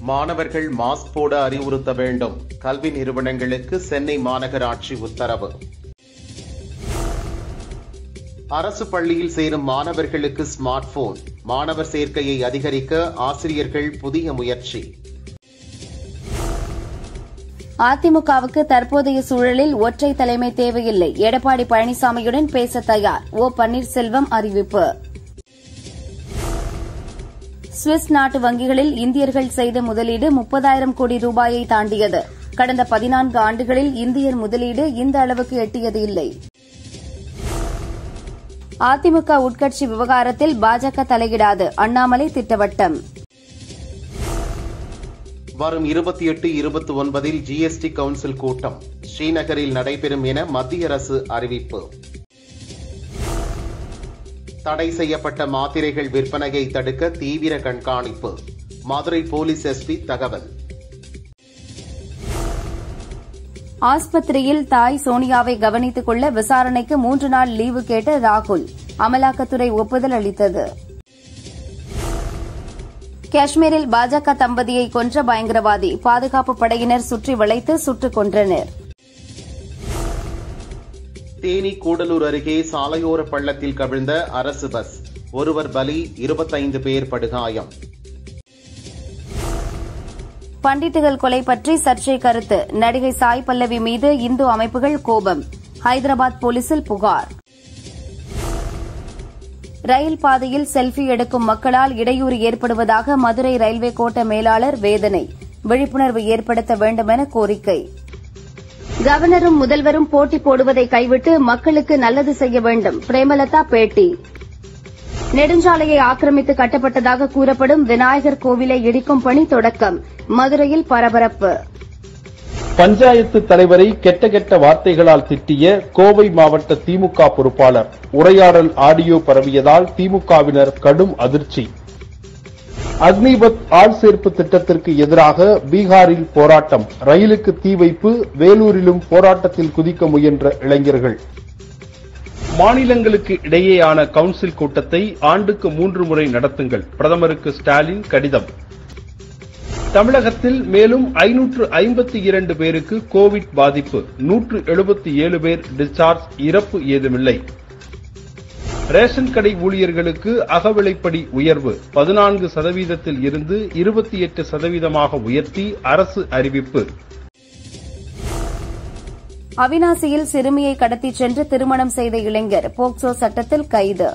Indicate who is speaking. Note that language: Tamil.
Speaker 1: மாணவர்கள் மாஸ்க் போட அறிவுறுத்த வேண்டும். கல்வி நிறுவனங்களுக்கு சென்னை மாநகராட்சி உத்தரவு. அரசு பள்ளியில் சேரும் மாணவர்களுக்கு ஸ்மார்ட் போன். மாணவர் சேர்க்கையை அதிகரிக்க ஆசிரியர்கள் புதிய முயற்சி.
Speaker 2: அதிமுகவுக்கு தற்போதைய சூழலில் ஒற்றை தலைமை தேவையில்லை. எடப்பாடி பழனிசாமியுடன் பேச தயார். ஓ பன்னீர்செல்வம் அறிவிப்பு. சுவிஸ் நாட்டு வங்கிகளில் இந்தியர்கள் செய்த முதலீடு முப்பதாயிரம் கோடி ரூபாயை தாண்டியது. கடந்த பதினான்கு ஆண்டுகளில் இந்தியர் முதலீடு இந்த அளவுக்கு எட்டியது இல்லை. அதிமுக உட்கட்சி விவகாரத்தில் பாஜக தலையிடாது. அண்ணாமலை திட்டவட்டம்.
Speaker 1: வரும் இருபத்தி எட்டு இருபத்தி ஒன்பதில் ஜிஎஸ்டி கவுன்சில் கூட்டம். ஸ்ரீநகரில் நடைபெறும் என மத்திய அரசு அறிவிப்பு. தடை செய்யப்பட்ட மாத்திரைகள் விற்பனையை தடுக்க தீவிர கண்காணிப்பு. மதுரை போலீஸ் எஸ்பி தகவல்.
Speaker 2: ஆஸ்பத்திரியில் தாய் சோனியாவை கவனித்துக் கொள்ள விசாரணைக்கு மூன்று நாள் லீவு கேட்ட ராகுல் அமலாக்கத்துறை ஒப்புதல் அளித்தது. காஷ்மீரில் பாஜக தம்பதியை கொன்ற பயங்கரவாதி பாதுகாப்பு படையினர் சுற்றி வளைத்து சுட்டுக் கொன்றனர்.
Speaker 1: தேனி கூடலூர் அருகே சாலையோர பள்ளத்தில் கவிழ்ந்த அரசு பஸ். ஒருவர் பலி இருபத்தைந்து பேர் படுகாயம்.
Speaker 2: பண்டிட்டுகள் கொலை பற்றி சர்ச்சை கருத்து. நடிகை சாய் பல்லவி மீது இந்து அமைப்புகள் கோபம். ஹைதராபாத் போலீசில் புகார். ரயில் பாதையில் செல்ஃபி எடுக்கும் மக்களால் இடையூறு ஏற்படுவதாக மதுரை ரயில்வே கோட்ட மேலாளர் வேதனை. விழிப்புணர்வு ஏற்படுத்த வேண்டுமென கோரிக்கை. கவர்னரும் முதல்வரும் போட்டி போடுவதை கைவிட்டு மக்களுக்கு நல்லது செய்ய வேண்டும். பிரேமலதா பேட்டி. நெடுஞ்சாலையை ஆக்கிரமித்து கட்டப்பட்டதாக கூறப்படும் விநாயகர் கோவிலை இடிக்கும் பணி தொடக்கம். மதுரையில் பரபரப்பு.
Speaker 3: பஞ்சாயத்து தலைவரை கெட்ட கெட்ட வார்த்தைகளால் திட்டிய கோவை மாவட்ட திமுக பொறுப்பாளர் உரையாடல் ஆடியோ பரவியதால் திமுகவினர் கடும் அதிர்ச்சி. அக்னிபத் ஆள் சேர்ப்பு திட்டத்திற்கு எதிராக பீகாரில் போராட்டம். ரயிலுக்கு தீ வைப்பு வேலூரிலும் போராட்டத்தில் குதிக்க முயன்ற இளைஞர்கள். மாநிலங்களுக்கு இடையேயான கவுன்சில் கூட்டத்தை ஆண்டுக்கு மூன்று முறை நடத்துங்கள். பிரதமருக்கு ஸ்டாலின் கடிதம். தமிழகத்தில் மேலும் ஐநூற்று ஐம்பத்தி இரண்டு பேருக்கு கோவிட் பாதிப்பு. நூற்று எழுபத்தி ஏழு பேர் டிஸ்சார்ஜ் இறப்பு ஏதுமில்லை. ரேஷன் கடை ஊழியர்களுக்கு அகவிலைப்படி உயர்வு பதினான்கு சதவீதத்தில் இருந்து இருபத்தி எட்டு சதவீதமாக உயர்த்தி அரசு அறிவிப்பு.
Speaker 2: அவினாசியில் சிறுமியை கடத்திச் சென்று திருமணம் செய்த இளைஞர் போக்சோ சட்டத்தில் கைது.